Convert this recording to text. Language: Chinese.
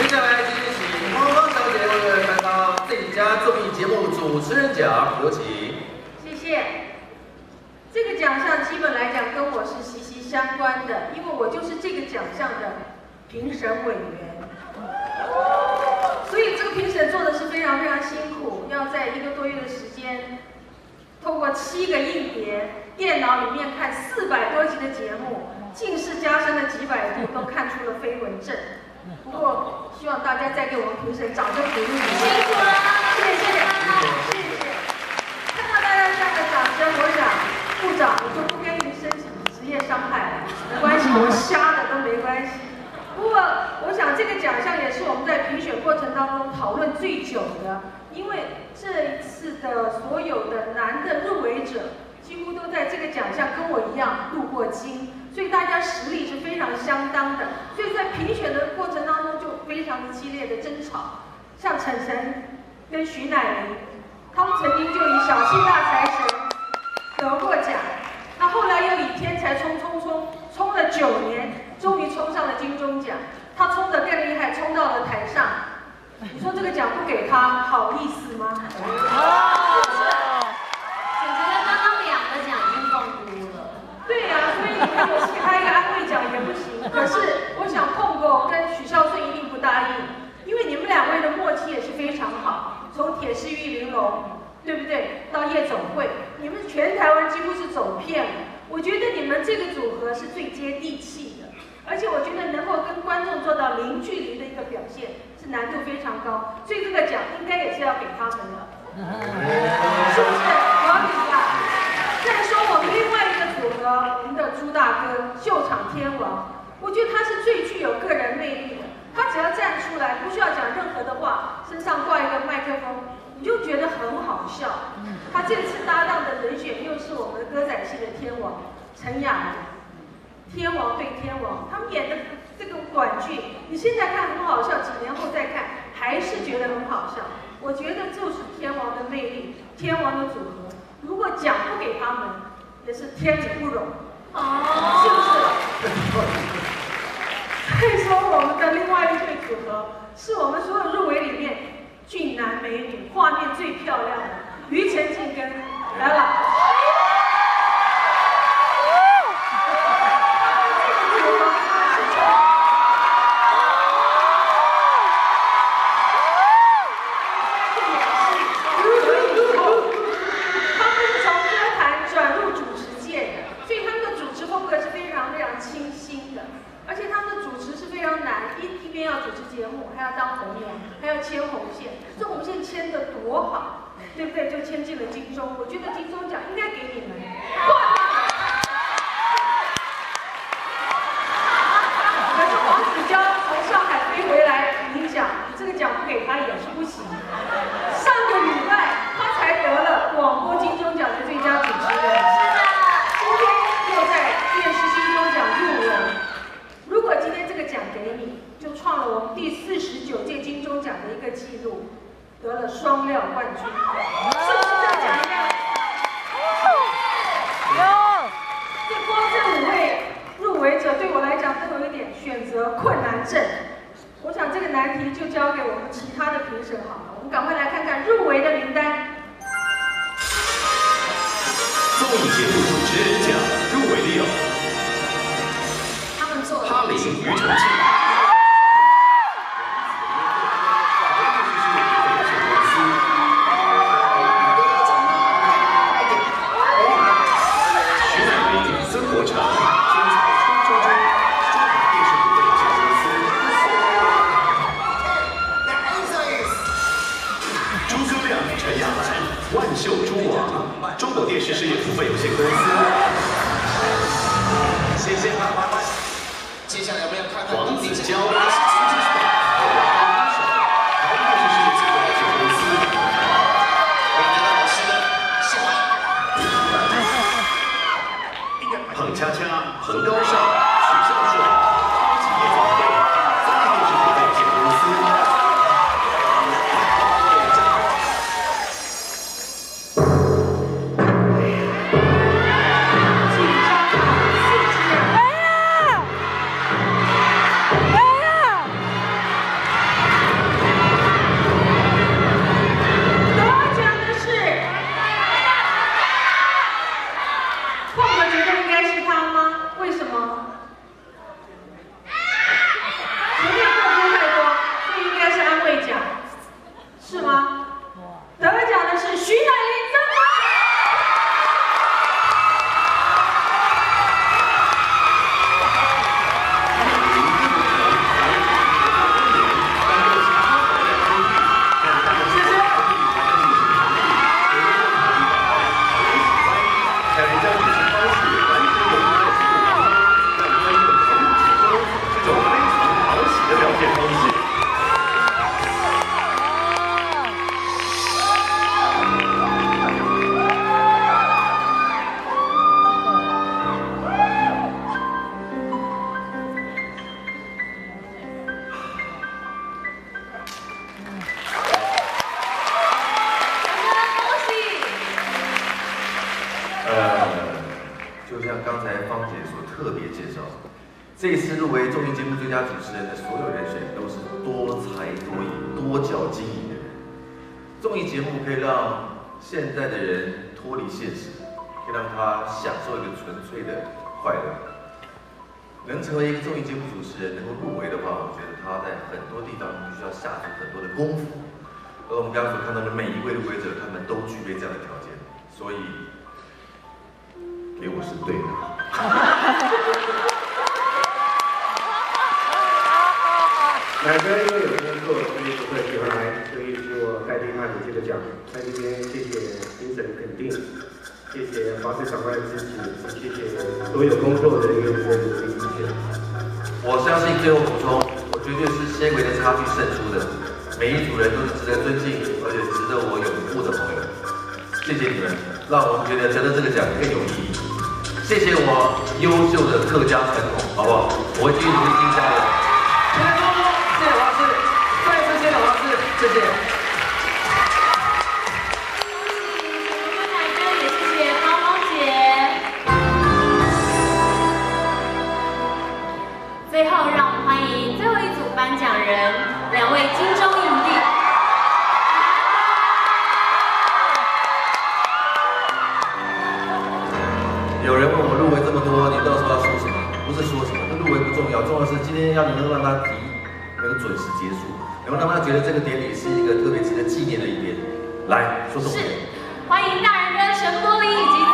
接下来进行汪汪小姐为各位颁发最佳综艺节目主持人奖，有请。谢谢。这个奖项基本来讲跟我是息息相关的，因为我就是这个奖项的评审委员，所以这个评审做的是非常非常辛苦，要在一个多月的时间，透过七个硬碟、电脑里面看四百多集的节目，近视加深了几百度，都看出了飞蚊症。不过，希望大家再给我们评审掌声鼓励一下。辛苦了，谢谢，谢谢。看到大家这样的掌声，我想部长我就不跟你申请职业伤害了，没关系，我瞎的都没关系。不过，我想这个奖项也是我们在评选过程当中讨论最久的，因为这一次的所有的男的入围者，几乎都在这个奖项跟我一样镀过金。所以大家实力是非常相当的，所以在评选的过程当中就非常的激烈的争吵。像陈晨跟徐乃麟，他们曾经就以小气大财神得过奖，那后来又以天才冲冲冲冲了九年，终于冲上了金钟奖。他冲得更厉害，冲到了台上。你说这个奖不给他，好意思吗？对呀，所以你们有其开一个安慰奖也不行。可是我想碰过跟许孝顺一定不答应，因为你们两位的默契也是非常好。从铁狮玉玲珑，对不对？到夜总会，你们全台湾几乎是走遍了。我觉得你们这个组合是最接地气的，而且我觉得能够跟观众做到零距离的一个表现，是难度非常高。所以这个奖应该也是要给他们的，是不是？有理吧？再说我们另外。组合，我们的朱大哥，天王，我觉得他是最具有个人魅力的。他只要站出来，不需要讲任何的话，身上挂一个麦克风，你就觉得很好笑。他这次搭档的人选又是我们歌仔戏的天王陈雅天王对天王，他们演的这个短剧，你现在看很好笑，几年后再看还是觉得很好笑。我觉得就是天王的魅力，天王的组合。如果奖不给他们。也是天理不容，哦是不是？可以说我们的另外一对组合，是我们所有入围里面俊男美女、画面最漂亮的于晨静跟来了。现在就签进了金钟，我觉得金钟奖应该给你们。交给我们其他的评审好了我们赶快来看看入围的名单。综艺节目主持人奖入围的有他们做了。哈林与重庆。恰恰很高尚。刚才芳姐所特别介绍，这次入围综艺节目最佳主持人的所有人选都是多才多艺、多角经营的人。综艺节目可以让现在的人脱离现实，可以让他享受一个纯粹的快乐。能成为一个综艺节目主持人，能够入围的话，我觉得他在很多地方必须要下足很多的功夫。而我们刚刚所看到的每一位入围者，他们都具备这样的条件，所以给我是对的。奶哥因为有工作，所以不会喜欢来，所以就代替他领这个奖。在这边谢谢评审的肯定，谢谢华视长官的支持，谢谢所有工作人员的努力。我相信最后补充，我绝对是纤维的差距胜出的。每一组人都是值得尊敬，而且值得我拥护的朋友。谢谢你们，让我们觉得得到这个奖更有意义。谢谢我优秀的客家传统，好不好？我会继续努力加油。谢谢多多，谢谢王师，再次谢谢王师，谢。谢要能够让他提，能够准时结束，能够让他觉得这个典礼是一个特别值得纪念的一天。来说说？是，欢迎大人跟陈柏霖以及